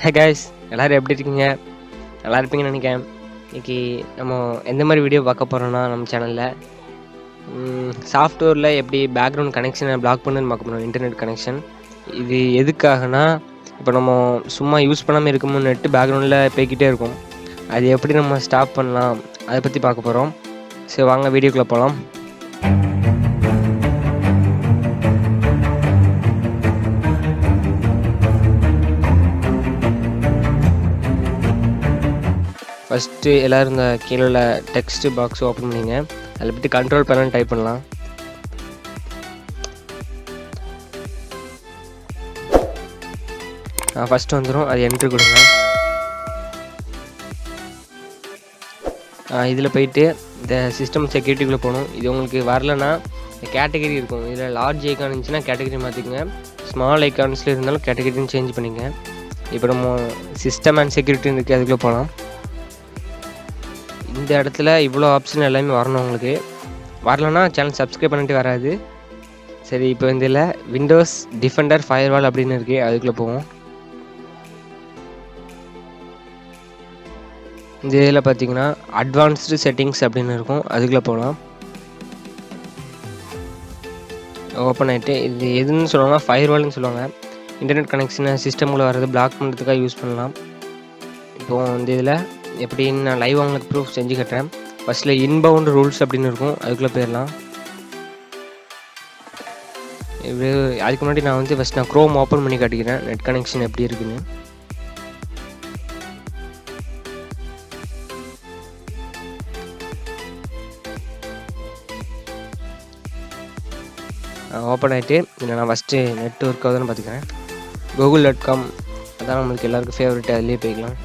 Hey guys எல்லோரும் எப்படி இருக்கீங்க? நல்லா இருப்பீங்கன்னு நினைக்கிறேன். இன்றைக்கி நம்ம எந்த மாதிரி வீடியோ பார்க்க போகிறோன்னா நம்ம சேனலில் சாஃப்ட்வேரில் எப்படி பேக்ரவுண்ட் கனெக்ஷனை பிளாக் பண்ணுன்னு பார்க்க போகிறோம் இன்டர்நெட் கனெக்ஷன் இது எதுக்காகனா இப்போ நம்ம சும்மா யூஸ் பண்ணாமல் இருக்குமோ நெட்டு பேக்ரவுண்டில் போய்கிட்டே இருக்கும். அது எப்படி நம்ம ஸ்டாப் பண்ணலாம் அதை பற்றி பார்க்க போகிறோம் சரி வாங்க வீடியோக்குள்ளே போகலாம் ஃபஸ்ட்டு எல்லோரும் இந்த கீழே உள்ள டெக்ஸ்ட்டு பாக்ஸ் ஓப்பன் பண்ணிங்க. அதில் பற்றி கண்ட்ரோல் பண்ணலாம் டைப் பண்ணலாம். ஃபஸ்ட்டு வந்துடும் அது என்ட்ரு கொடுங்க. இதில் போயிட்டு இந்த சிஸ்டம் செக்யூரிட்டிக்குள்ளே போகணும். இது உங்களுக்கு வரலன்னா கேட்டகரி இருக்கும். இதில் லார்ஜ் ஐக்கான் இருந்துச்சுன்னா கேட்டகரி மாற்றிக்கோங்க ஸ்மால் ஐக்கான்ஸில் இருந்தாலும் கேட்டகரின்னு சேஞ்ச் பண்ணிங்க இப்போ நம்ம சிஸ்டம் அண்ட் செக்யூரிட்டி இருக்குது அதுக்குள்ளே போகலாம். இந்த இடத்துல இவ்வளோ ஆப்ஷன் எல்லாமே வரணும் உங்களுக்கு. வரலன்னா சேனல் சப்ஸ்கிரைப் பண்ணிட்டு வராது. சரி இப்போ இந்த இதில் விண்டோஸ் டிஃபெண்டர் ஃபயர்வால் அப்படின்னு இருக்குது அதுக்குள்ளே போவோம். இந்த இதில் பார்த்தீங்கன்னா அட்வான்ஸ்டு செட்டிங்ஸ் அப்படின்னு இருக்கும். அதுக்குள்ளே போகலாம். ஓப்பன் ஆகிட்டு இது எதுன்னு சொல்லுவாங்கன்னா ஃபயர்வால்னு சொல்லுவாங்க. இன்டர்நெட் கனெக்ஷனை சிஸ்டமில் வர்றது பிளாக் பண்ணுறதுக்காக யூஸ் பண்ணலாம். இப்போது இந்த இதில் எப்படின்னு நான் லைவ் அவங்களுக்கு ப்ரூஃப் செஞ்சு கட்டுறேன். ஃபஸ்ட்டில் இன்பவுண்ட் ரூல்ஸ் அப்படின்னு இருக்கும். அதுக்குள்ளே போயிடலாம். இப்படி அதுக்கு முன்னாடி நான் வந்து ஃபஸ்ட் நான் க்ரோம் ஓப்பன் பண்ணி காட்டிக்கிறேன். நெட் கனெக்ஷன் எப்படி இருக்குன்னு. ஓப்பன் ஆகிட்டு இதில் நான் ஃபஸ்ட்டு நெட் ஒர்க் ஆகுதுன்னு பார்த்துக்கிறேன் கூகுள் டாட் காம் அதான் நம்மளுக்கு எல்லாருக்கும் ஃபேவரட் அதுலேயே போய்க்கலாம்.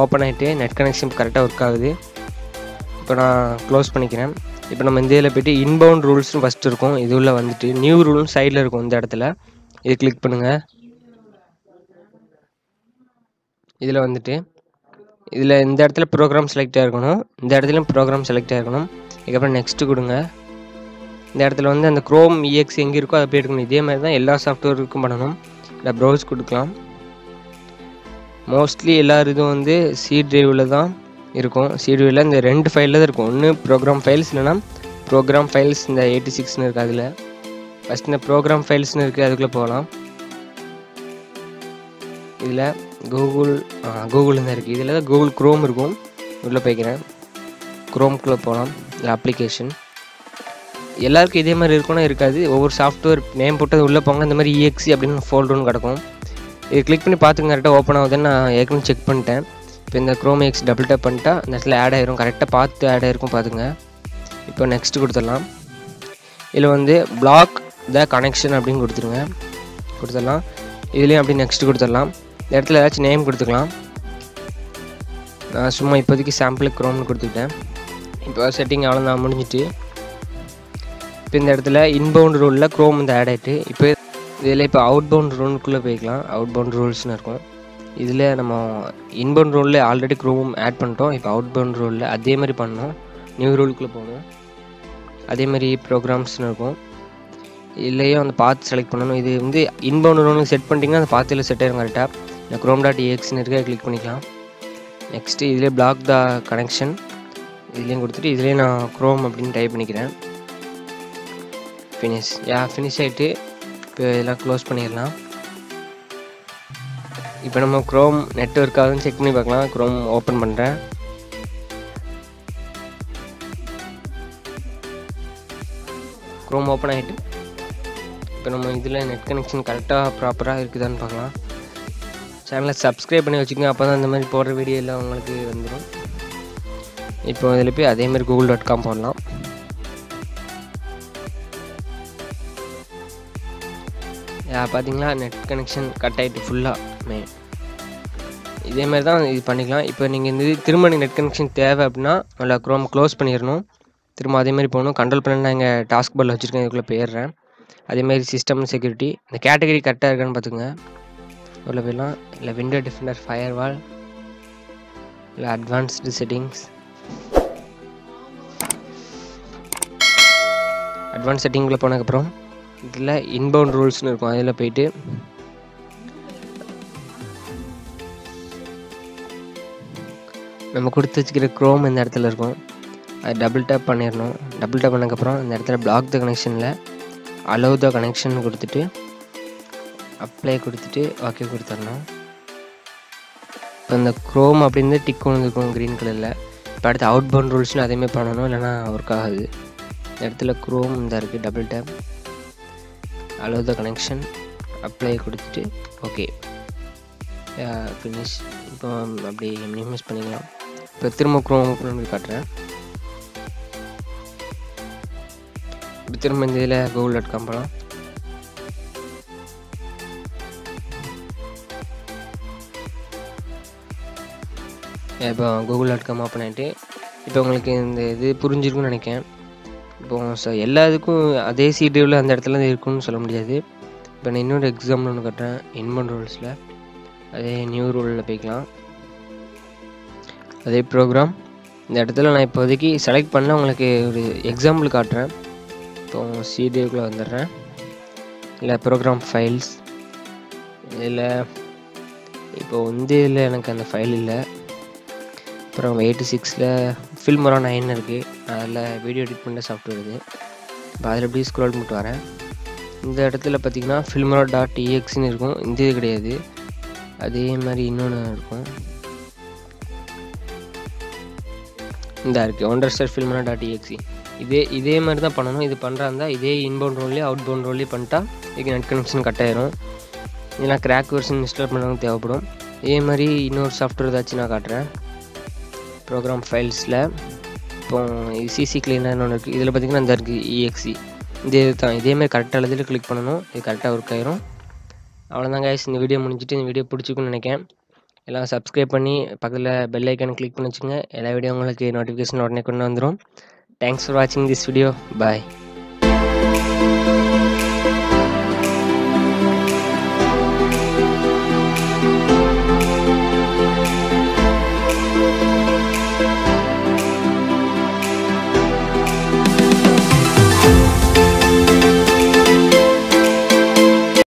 ஓப்பன் ஆகிட்டு நெட் கனெக்ஷன் கரெக்டாக ஒர்க் ஆகுது. இப்போ நான் க்ளோஸ் பண்ணிக்கிறேன். இப்போ நம்ம இந்த இதில் போய்ட்டு இன்பவுண்ட் ரூல்ஸ்னு ஃபஸ்ட்டு இருக்கும். இது உள்ள வந்துட்டு நியூ ரூல்னு சைடில் இருக்கும் இந்த இடத்துல. இது கிளிக் பண்ணுங்கள் இதில் வந்துட்டு இதில் இந்த இடத்துல ப்ரோக்ராம் செலக்டாக இருக்கணும். இந்த இடத்துலையும் ப்ரோக்ராம் செலக்டாக இருக்கணும். இதுக்கப்புறம் நெக்ஸ்ட்டு கொடுங்க. இந்த இடத்துல வந்து அந்த க்ரோம் இஎக்ஸ் எங்கே இருக்கோ அதை போய் எடுக்கணும் இதே மாதிரி தான் எல்லா சாஃப்ட்வேருக்கும் பண்ணணும். இல்லை ப்ரௌஸ் கொடுக்கலாம். மோஸ்ட்லி எல்லார் இதுவும் வந்து சி ட்ரைவில் தான் இருக்கும். சி ட்ரைவில் இந்த ரெண்டு ஃபைலில் தான் இருக்கும். ஒன்று ப்ரோக்ராம் ஃபைல்ஸ் இல்லைனா ப்ரோக்ராம் ஃபைல்ஸ் இந்த எயிட்டி சிக்ஸ்னு இருக்குது அதில். ஃபஸ்ட் இந்த ப்ரோக்ராம் ஃபைல்ஸ்னு இருக்குது அதுக்குள்ளே போகலாம். இதில் கூகுள் கூகுள் தான் இருக்குது இதில் தான் கூகுள் க்ரோம் இருக்கும். உள்ளே போய்க்கிறேன். க்ரோம்குள்ளே போகலாம். இல்லை அப்ளிகேஷன் எல்லாருக்கும் இதே மாதிரி இருக்கும்னா இருக்காது. ஒவ்வொரு சாஃப்ட்வேர் நேம் போட்டு உள்ளே போங்க. இந்த மாதிரி இஎக்ஸி அப்படின்னு ஃபோல்டர்னு கிடக்கும். இது கிளிக் பண்ணி பார்த்துங்க கரெக்டாக ஓப்பன் ஆகுதுன்னு நான் ஏற்கனவே செக் பண்ணிட்டேன். இப்போ இந்த க்ரோம் எக்ஸ் டபுள் டேப் பண்ணிட்டா இந்த இடத்துல ஆட் ஆயிரும். கரெக்டாக பார்த்து ஆட் ஆயிருக்கும் பார்த்துங்க இப்போ நெக்ஸ்ட் கொடுத்துடலாம். இதில் வந்து பிளாக் த கனெக்ஷன் அப்படின்னு கொடுத்துருங்க கொடுத்துடலாம். இதுலேயும் அப்படி நெக்ஸ்ட் கொடுத்துடலாம். இந்த இடத்துல ஏதாச்சும் நேம் கொடுத்துக்கலாம். நான் சும்மா இப்போதைக்கு சாம்பிளுக்கு க்ரோம்னு கொடுத்துக்கிட்டேன் இப்போ செட்டிங் அவ்வளோ நான் முடிஞ்சிட்டு. இப்போ இந்த இடத்துல இன்பவுண்ட் ரூலில் க்ரோம் வந்து ஆட் ஆகிட்டு இப்போ இதில் இப்போ அவுட் பவுண்ட் ரூலுக்குள்ளே போய்க்கலாம். அவுட் பவுண்ட் ரூல்ஸ்னு இருக்கும். இதில் நம்ம இன்பவுண்ட் ரூலில் ஆல்ரெடி க்ரோம் ஆட் பண்ணிட்டோம். இப்போ அவுட் பவுண்ட் ரூலில் அதே மாதிரி பண்ணோம் நியூ ரூலுக்குள்ளே போகணும். அதே மாதிரி ப்ரோக்ராம்ஸ்னு இருக்கும். இதுலேயும் அந்த பாத் செலக்ட் பண்ணணும். இது வந்து இன்பவுண்ட் ரூலுக்கு செட் பண்ணிட்டீங்கன்னா அந்த பாத்தில் செட் ஆகிடும் கரெக்டாக இந்த க்ரோம் டாட் ஏஎக்ஸ்னு இருக்க கிளிக் பண்ணிக்கலாம். நெக்ஸ்ட்டு இதிலே பிளாக் த கனெக்ஷன் இதுலேயும் கொடுத்துட்டு இதுலேயே நான் க்ரோம் அப்படின்னு டைப் பண்ணிக்கிறேன். ஃபினிஷ் யா ஃபினிஷ் ஆகிட்டு இப்போ இதெல்லாம் க்ளோஸ் பண்ணிடலாம். இப்போ நம்ம க்ரோம் நெட்ஒர்க் செக் பண்ணி பார்க்கலாம். க்ரோம் ஓப்பன் பண்ணுறேன் க்ரோம் ஓப்பன் ஆகிட்டு இப்போ நம்ம இதில் நெட் கனெக்ஷன் கரெக்டாக ப்ராப்பராக இருக்குதான்னு பார்க்கலாம். சேனலை சப்ஸ்கிரைப் பண்ணி வச்சுக்கோங்க. அப்போ தான் இந்த மாதிரி போடுற வீடியோ எல்லாம் உங்களுக்கு வந்துடும் இப்போ இதில் போய் அதேமாதிரி கூகுள் டாட் காம் போடலாம். பார்த்தீங்களா நெட் கனெக்ஷன் கட் ஆகிட்டு ஃபுல்லாக மே. இதே மாதிரி தான் இது பண்ணிக்கலாம். இப்போ நீங்கள் இந்த திரும்ப நெட் கனெக்ஷன் தேவை அப்படின்னா நல்லா க்ரோம் க்ளோஸ் பண்ணிடணும். திரும்ப அதேமாதிரி போகணும். கண்ட்ரோல் பண்ண நான் இங்கே டாஸ்க் பல்ல வச்சுருக்கேன். இதுக்குள்ளே போயிடுறேன். அதேமாதிரி சிஸ்டம் செக்யூரிட்டி இந்த கேட்டகரி கரெக்டாக இருக்கான்னு பார்த்துங்க உள்ள போயிடலாம். இல்லை விண்டோ டிஃபெண்டர் ஃபயர் வால் இல்லை அட்வான்ஸ்டு செட்டிங்ஸ் அட்வான்ஸ் செட்டிங்கில் போனதுக்கப்புறம் இதில் இன்பவுண்ட் ரூல்ஸ்னு இருக்கும். அதில் போயிட்டு நம்ம கொடுத்து வச்சுக்கிற க்ரோம் இந்த இடத்துல இருக்கும். அது டபுள் டேப் பண்ணிடணும். டபுள் டேப் பண்ணதுக்கப்புறம் இந்த இடத்துல பிளாக் த கனெக்ஷனில் அலோவ் த கனெக்ஷன் கொடுத்துட்டு அப்ளை கொடுத்துட்டு ஓகே கொடுத்துடணும். இப்போ இந்த க்ரோம் அப்படின்னு டிக் ஒன்று இருக்கும் க்ரீன் கலரில் இப்போ அடுத்து அவுட் பவுண்ட் ரூல்ஸ்னு அதேமாதிரி பண்ணணும். இல்லைனா ஒர்க் ஆகாது. இந்த இடத்துல க்ரோம் இந்த இருக்குது double tap allow the connection apply கொடுத்துட்டு ஓகே ஃபினிஷ் இப்போ அப்படி மினிமைஸ் பண்ணிக்கலாம். இப்போ திரும்ப குரோம் ஓப்பன் பண்ணி காட்டுறேன். இப்போ திரும்ப இந்த இதில் கூகுள் டாட் காம் போகலாம் இப்போ கூகுள் டாட் காம் ஓப்பன் ஆகிட்டு இப்போ உங்களுக்கு இந்த இது புரிஞ்சிருக்குன்னு நினைக்கிறேன். இப்போ எல்லா இதுக்கும் அதே சீடியூவில் அந்த இடத்துல தான் இருக்குன்னு சொல்ல முடியாது. இப்போ நான் இன்னொரு எக்ஸாம்பிள் ஒன்று கட்டுறேன். இன்மன் ரூல்ஸில் அதே நியூ ரூலில் போய்க்கலாம். அதே ப்ரோக்ராம் இந்த இடத்துல நான் இப்போதைக்கு செலக்ட் பண்ண உங்களுக்கு ஒரு எக்ஸாம்பிள் காட்டுறேன். இப்போ சிடியூக்குள்ளே வந்துடுறேன். இல்லை ப்ரோக்ராம் ஃபைல்ஸ் இதில் இப்போ வந்து இதில் எனக்கு அந்த ஃபைல் இல்லை. அப்புறம் எயிட்டி சிக்ஸில் ஃபில்மரா நைன் இருக்குது அதில் வீடியோ எடிட் பண்ண சாஃப்ட்வேர் இது. இப்போ அதில் எப்படி ஸ்க்ரோல் பண்ணிட்டு வரேன். இந்த இடத்துல பார்த்தீங்கன்னா ஃபில்மரா டாட் இஎக்ஸ்னு இருக்கும். இந்த இது கிடையாது. அதே மாதிரி இன்னொன்று இருக்கும். இந்த இருக்குது Wondershare Filmora dot EXE இதே இதே மாதிரி தான் பண்ணணும். இது பண்ணுறாந்தா இதே இன்பவுண்ட் ரோல்லே அவுட் பவுண்ட் ரோல்லே பண்ணிட்டா இதுக்கு நெட் கனெக்ஷன் கட் ஆயிரும். இதெல்லாம் கிராக் வெர்ஷன் இன்ஸ்டால் பண்ணவங்க தேவைப்படும். இதே மாதிரி இன்னொரு சாஃப்ட்வேர் ஏதாச்சும் நான் காட்டுறேன். ப்ரோக்ராம் ஃபைல்ஸில் இப்போ சிசி கிளீனர்னு ஒன்று இருக்குது இதில் பார்த்திங்கன்னா இந்த இருக்குது இஎக்ஸி இதே தான் இதேமாதிரி கரெக்டாக எழுதியில் கிளிக் பண்ணணும். இது கரெக்டாக ஒர்க் ஆயிரும். அவ்வளோதான் கைஸ் இந்த வீடியோ முடிஞ்சிட்டு இந்த வீடியோ பிடிச்சிக்குன்னு நினைக்கிறேன். எல்லாம் சப்ஸ்கிரைப் பண்ணி பக்கத்தில் பெல் ஐக்கானை கிளிக் பண்ணி வச்சுங்க எல்லா வீடியோ உங்களுக்கு நோட்டிஃபிகேஷன் உடனே கொண்டு வந்துடும் தேங்க்ஸ் ஃபார் வாட்சிங் திஸ் வீடியோ பாய்